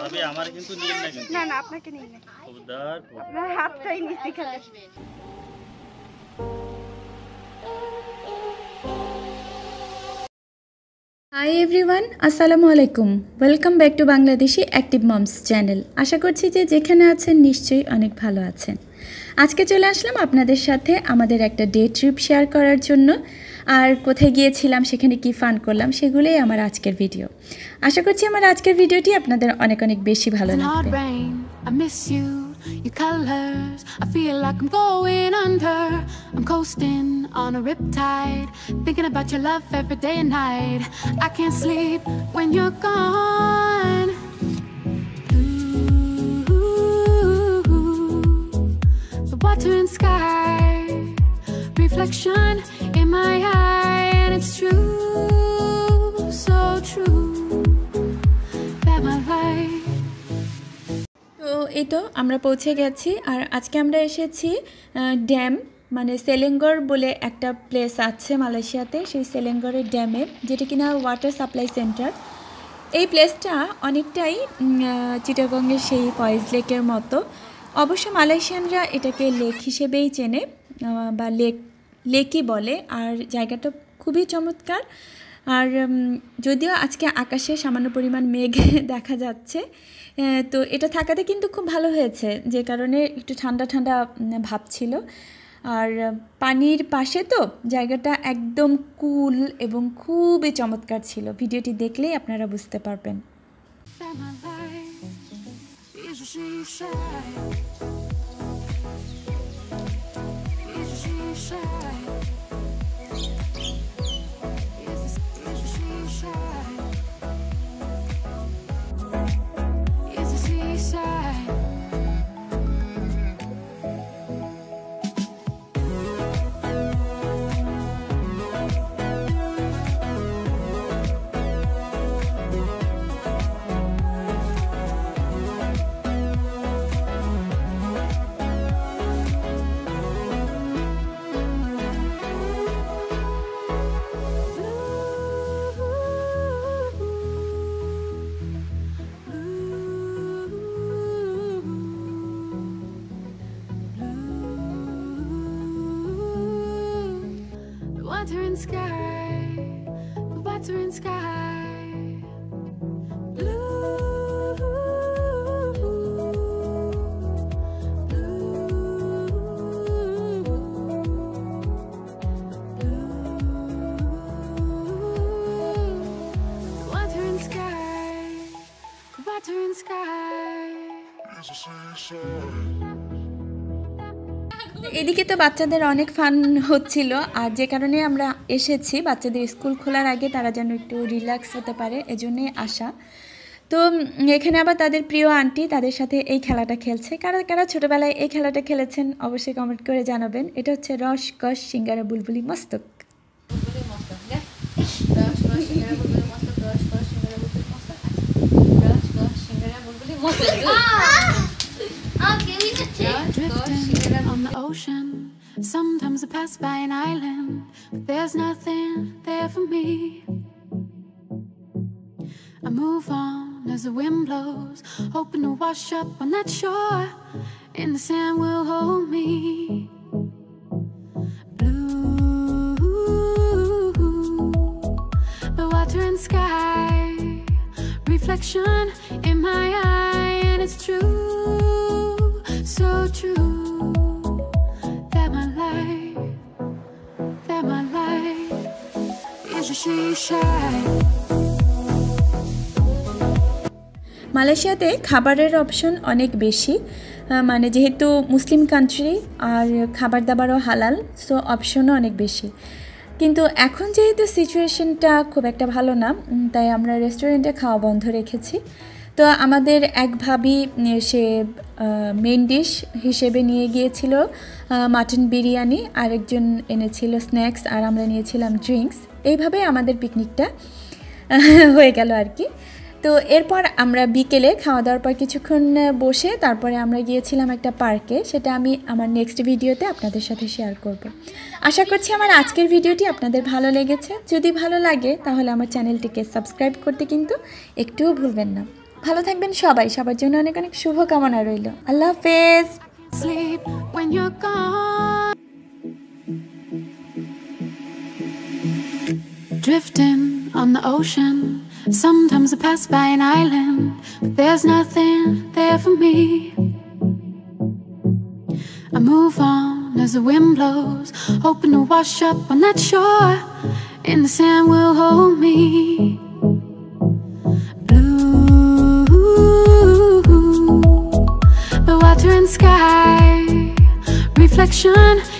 ভাবি আমার কিন্তু নিয়ে না কিন্তু না না আপনাকে নিই না খবরদার আপনার হাতটাই নিচ্ছি খালি হাই এভরিওয়ান আসসালামু আলাইকুম welcome back to Bangladeshi active moms channel আশা করছি যে যেখানে আছেন নিশ্চয়ই অনেক ভালো আছেন। আজকে চলে আসলাম আপনাদের সাথে আমাদের একটা ডে ট্রিপ শেয়ার করার জন্য। আর কোথায় গিয়েছিলাম সেখানে কি ফান করলাম সেগুলোই আমার আজকের ভিডিও আশা করছি আমার আজকের ভিডিওটি আপনাদের অনেক অনেক বেশি ভালো লাগবে। Your colors. I feel like I'm going under. I'm coasting on a riptide, thinking about your love every day and night. I can't sleep when you're gone. Ooh, the water and sky, reflection in my eye, and it's true, এই তো আমরা পৌঁছে গেছি। আর আজকে আমরা এসেছি dam মানে Selangor বলে একটা প্লেস আছে মালয়েশিয়াতে, সেই সেলেঙ্গরের ড্যামে, যেটা কিনা ওয়াটার সাপ্লাই সেন্টার এই প্লেসটা অনেকটাই চিটাগংয়ের সেই ফয়েজ লেকের মতো। অবশ্য মালয়েশিয়ানরা এটাকে লেক হিসেবেই চেনে বা লেক লেকই বলে। আর জায়গাটা খুবই চমৎকার। আর যদিও আজকে আকাশে সামান্য পরিমাণ মেঘ দেখা যাচ্ছে তো এটা থাকাতে কিন্তু খুব ভালো হয়েছে, যে কারণে একটু ঠান্ডা ঠান্ডা ভাব ছিল। আর, পানির পাশে তো জায়গাটা একদম কুল এবং খুবই চমৎকার ছিল। ভিডিওটি দেখলেই আপনারা বুঝতে পারবেন। That sky, the battering sky. Sky, battering sky. Is a seaside. এদিকে তো বাচ্চাদের অনেক ফান হচ্ছিল আর যে কারণে আমরা এসেছি বাচ্চাদের স্কুল খোলার আগে তারা যেন একটু রিল্যাক্স হতে পারে এজন্যই আসা। তো এখানে আবার তাদের প্রিয় আন্টি তাদের সাথে এই খেলাটা খেলছে। কারা কারা ছোটোবেলায় এই খেলাটা খেলেছেন অবশ্যই কমেন্ট করে জানাবেন। এটা হচ্ছে রস কস সিঙ্গারা বুলবুলি মস্তক। Drifting on the ocean. Sometimes I pass by an island, but there's nothing there for me. I move on as the wind blows, hoping to wash up on that shore, and the sand will hold me. Blue, the water and sky, reflection in my eye, and it's true, so true মালয়েশিয়াতে খাবারের option অনেক বেশি মানে যেহেতু মুসলিম country আর খাবার দাবারও হালাল so অপশনও অনেক বেশি। কিন্তু এখন যেহেতু সিচুয়েশনটা খুব একটা ভালো না তাই আমরা রেস্টুরেন্টে খাওয়া বন্ধ রেখেছি। তো আমাদের এক ভাবি সে মেন ডিশ হিসেবে নিয়ে গিয়েছিল মাটন বিরিয়ানি, আরেকজন এনেছিল স্ন্যাক্স আর আমরা নিয়েছিলাম ড্রিঙ্কস এইভাবে আমাদের পিকনিকটা হয়ে গেল আর কি। তো এরপর আমরা বিকেলে খাওয়া দাওয়ার পর কিছুক্ষণ বসে তারপরে আমরা গিয়েছিলাম একটা পার্কে, সেটা আমি আমার নেক্সট ভিডিওতে আপনাদের সাথে শেয়ার করব। আশা করছি আমার আজকের ভিডিওটি আপনাদের ভালো লেগেছে। যদি ভালো লাগে, তাহলে আমার চ্যানেলটিকে সাবস্ক্রাইব করতে কিন্তু একটুও ভুলবেন না। ভালো থাকবেন সবাই সবার জন্য অনেক অনেক শুভকামনা রইল আল্লাহ হাফেজ Sleep when you're gone. Drifting on the ocean. Sometimes I pass by an island, but there's nothing there for me. I move on as the wind blows, hoping to wash up on that shore, and the sand will hold me. perfection.